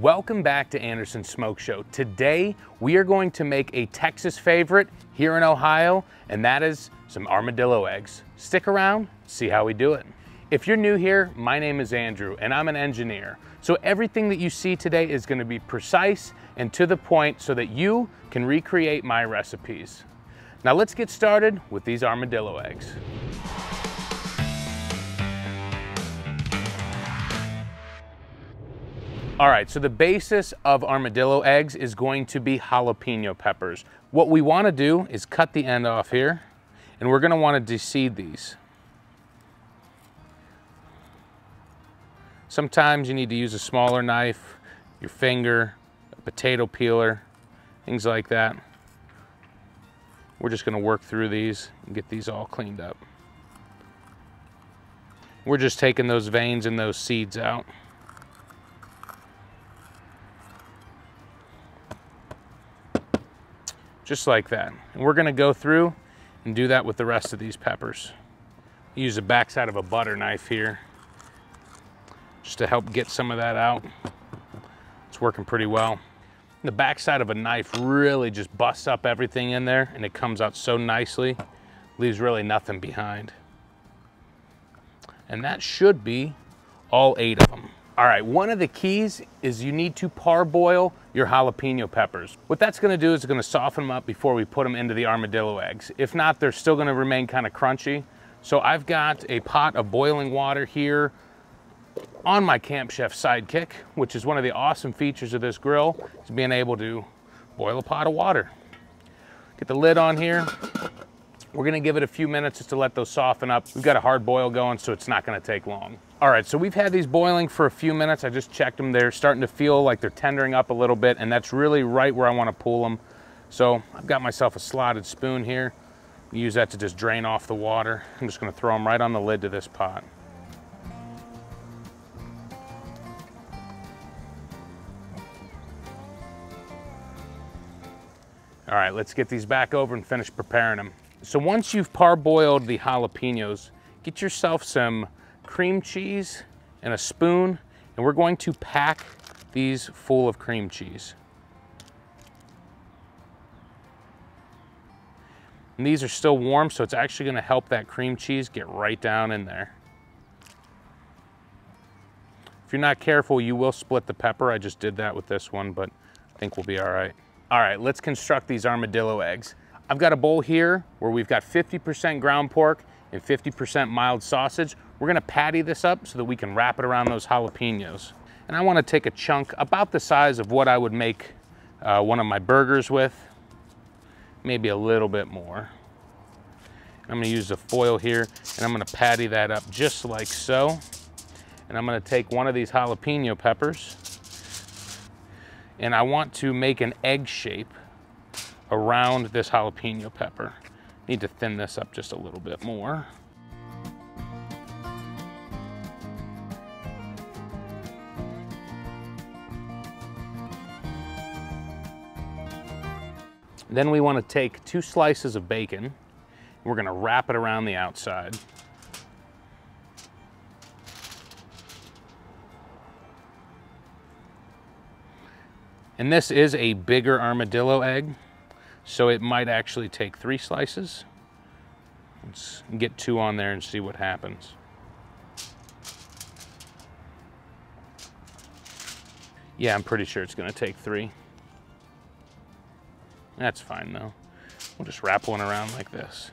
Welcome back to Anderson Smoke Show. Today, we are going to make a Texas favorite here in Ohio, and that is some armadillo eggs. Stick around, see how we do it. If you're new here, my name is Andrew, and I'm an engineer. So everything that you see today is gonna be precise and to the point so that you can recreate my recipes. Now let's get started with these armadillo eggs. All right, so the basis of armadillo eggs is going to be jalapeno peppers. What we wanna do is cut the end off here, and we're gonna wanna deseed these. Sometimes you need to use a smaller knife, your finger, a potato peeler, things like that. We're just gonna work through these and get these all cleaned up. We're just taking those veins and those seeds out. Just like that. And we're gonna go through and do that with the rest of these peppers. Use the backside of a butter knife here just to help get some of that out. It's working pretty well. The backside of a knife really just busts up everything in there and it comes out so nicely, leaves really nothing behind. And that should be all eight of them. All right, one of the keys is you need to parboil your jalapeno peppers. What that's gonna do is it's gonna soften them up before we put them into the armadillo eggs. If not, they're still gonna remain kind of crunchy. So I've got a pot of boiling water here on my Camp Chef Sidekick, which is one of the awesome features of this grill, is being able to boil a pot of water. Get the lid on here. We're gonna give it a few minutes just to let those soften up. We've got a hard boil going, so it's not gonna take long. All right, so we've had these boiling for a few minutes. I just checked them. They're starting to feel like they're tendering up a little bit, and that's really right where I wanna pull them. So I've got myself a slotted spoon here. Use that to just drain off the water. I'm just gonna throw them right on the lid to this pot. All right, let's get these back over and finish preparing them. So once you've parboiled the jalapenos, get yourself some cream cheese and a spoon, and we're going to pack these full of cream cheese. And these are still warm, so it's actually gonna help that cream cheese get right down in there. If you're not careful, you will split the pepper. I just did that with this one, but I think we'll be all right. All right, let's construct these armadillo eggs. I've got a bowl here where we've got 50% ground pork and 50% mild sausage. We're gonna patty this up so that we can wrap it around those jalapenos. And I wanna take a chunk about the size of what I would make uh, one of my burgers with, maybe a little bit more. I'm gonna use the foil here and I'm gonna patty that up just like so. And I'm gonna take one of these jalapeno peppers and I want to make an egg shape around this jalapeno pepper. Need to thin this up just a little bit more. Then we want to take two slices of bacon. We're going to wrap it around the outside. And this is a bigger armadillo egg, so it might actually take three slices. Let's get two on there and see what happens. Yeah, I'm pretty sure it's gonna take three. That's fine though. We'll just wrap one around like this.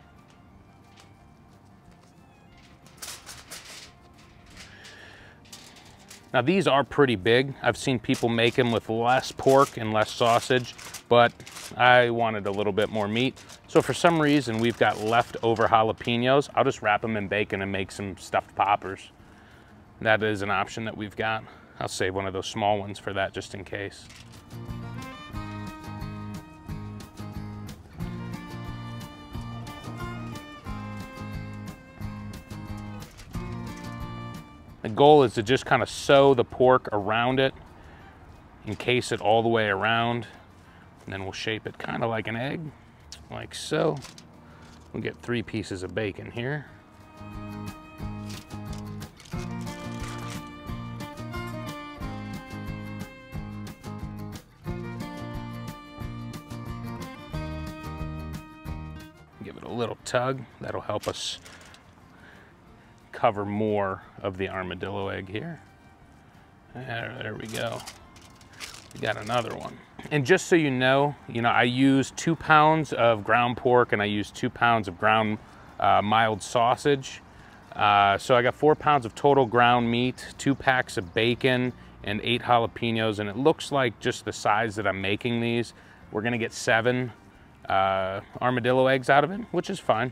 Now these are pretty big. I've seen people make them with less pork and less sausage, but I wanted a little bit more meat. So for some reason, we've got leftover jalapenos. I'll just wrap them in bacon and make some stuffed poppers. That is an option that we've got. I'll save one of those small ones for that just in case. The goal is to just kind of sew the pork around it, encase it all the way around, and then we'll shape it kind of like an egg, like so. We'll get three pieces of bacon here. Give it a little tug, that'll help us cover more of the armadillo egg here. There, there we go. We got another one. And just so you know, you know, I use two pounds of ground pork and I use two pounds of ground uh, mild sausage. Uh, so I got four pounds of total ground meat, two packs of bacon, and eight jalapenos. And it looks like just the size that I'm making these, we're gonna get seven uh, armadillo eggs out of it, which is fine.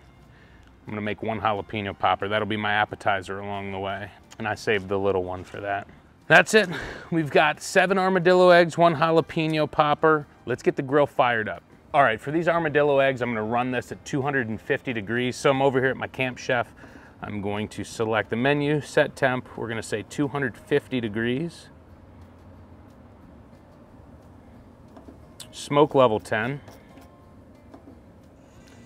I'm gonna make one jalapeno popper. That'll be my appetizer along the way. And I saved the little one for that. That's it. We've got seven armadillo eggs, one jalapeno popper. Let's get the grill fired up. All right, for these armadillo eggs, I'm gonna run this at 250 degrees. So I'm over here at my Camp Chef. I'm going to select the menu, set temp. We're gonna say 250 degrees. Smoke level 10.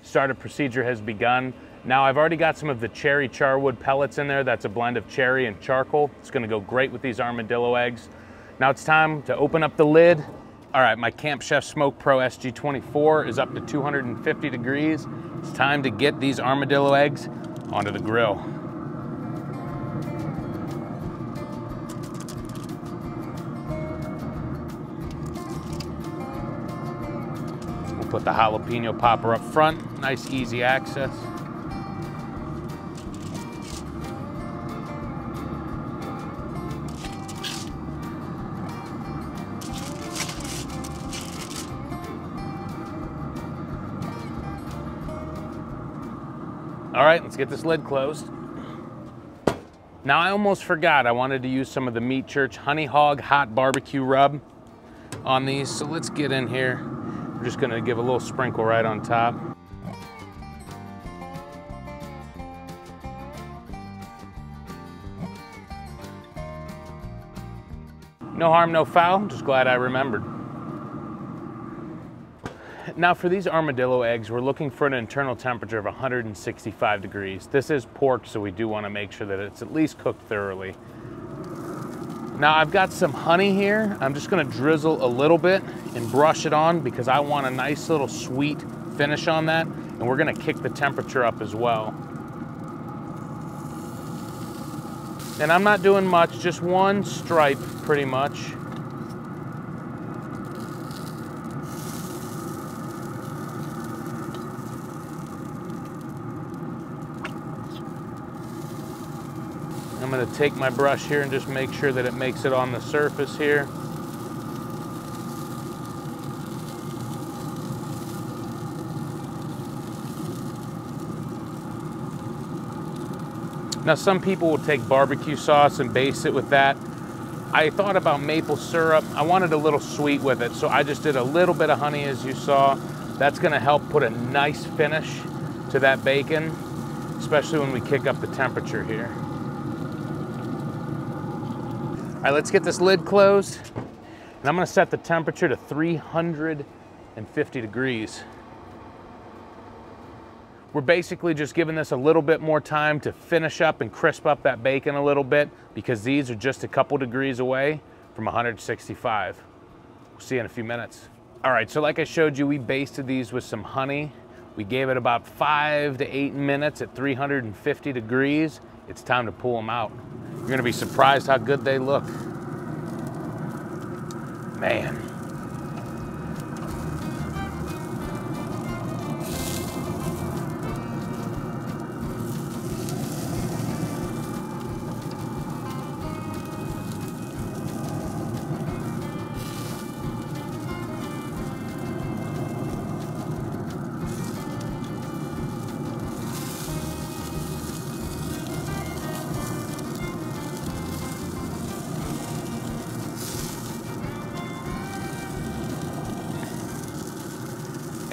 Startup procedure has begun. Now I've already got some of the cherry charwood pellets in there. That's a blend of cherry and charcoal. It's gonna go great with these armadillo eggs. Now it's time to open up the lid. All right, my Camp Chef Smoke Pro SG24 is up to 250 degrees. It's time to get these armadillo eggs onto the grill. We'll put the jalapeno popper up front, nice easy access. All right, let's get this lid closed. Now I almost forgot I wanted to use some of the Meat Church Honey Hog Hot Barbecue Rub on these. So let's get in here. We're just gonna give a little sprinkle right on top. No harm, no foul. Just glad I remembered. Now for these armadillo eggs, we're looking for an internal temperature of 165 degrees. This is pork, so we do wanna make sure that it's at least cooked thoroughly. Now I've got some honey here. I'm just gonna drizzle a little bit and brush it on because I want a nice little sweet finish on that. And we're gonna kick the temperature up as well. And I'm not doing much, just one stripe pretty much. I'm gonna take my brush here and just make sure that it makes it on the surface here. Now some people will take barbecue sauce and base it with that. I thought about maple syrup. I wanted a little sweet with it, so I just did a little bit of honey as you saw. That's gonna help put a nice finish to that bacon, especially when we kick up the temperature here. All right, let's get this lid closed. And I'm gonna set the temperature to 350 degrees. We're basically just giving this a little bit more time to finish up and crisp up that bacon a little bit because these are just a couple degrees away from 165. We'll see you in a few minutes. All right, so like I showed you, we basted these with some honey. We gave it about five to eight minutes at 350 degrees. It's time to pull them out. You're gonna be surprised how good they look. Man.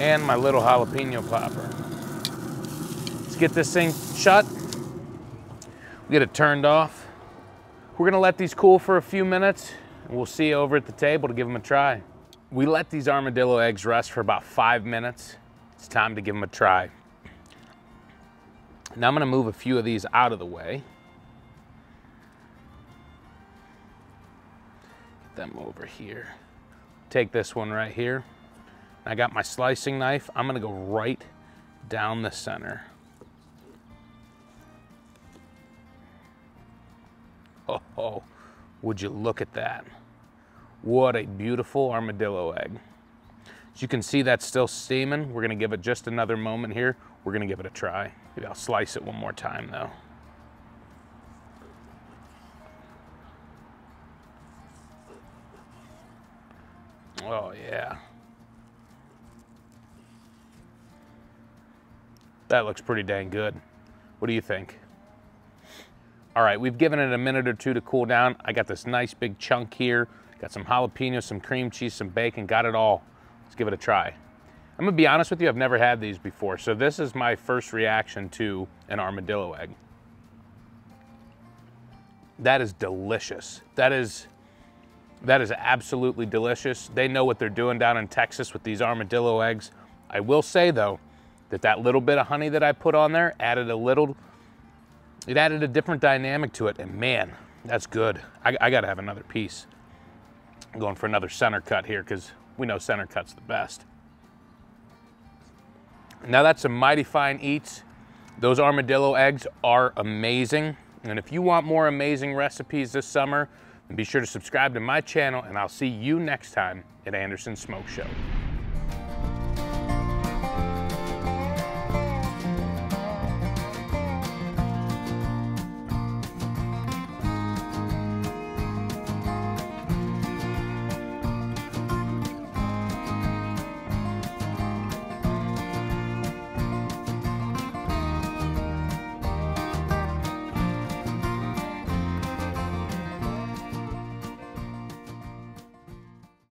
And my little jalapeno popper. Let's get this thing shut. Get it turned off. We're gonna let these cool for a few minutes and we'll see you over at the table to give them a try. We let these armadillo eggs rest for about five minutes. It's time to give them a try. Now I'm gonna move a few of these out of the way. Get them over here. Take this one right here. I got my slicing knife. I'm gonna go right down the center. Oh, would you look at that? What a beautiful armadillo egg. As you can see, that's still steaming. We're gonna give it just another moment here. We're gonna give it a try. Maybe I'll slice it one more time though. Oh yeah. That looks pretty dang good. What do you think? All right, we've given it a minute or two to cool down. I got this nice big chunk here. Got some jalapeno, some cream cheese, some bacon, got it all. Let's give it a try. I'm gonna be honest with you, I've never had these before, so this is my first reaction to an armadillo egg. That is delicious. That is, that is absolutely delicious. They know what they're doing down in Texas with these armadillo eggs. I will say though, that that little bit of honey that I put on there added a little, it added a different dynamic to it, and man, that's good. I, I gotta have another piece. I'm going for another center cut here because we know center cut's the best. Now that's some mighty fine eats. Those armadillo eggs are amazing. And if you want more amazing recipes this summer, be sure to subscribe to my channel and I'll see you next time at Anderson Smoke Show.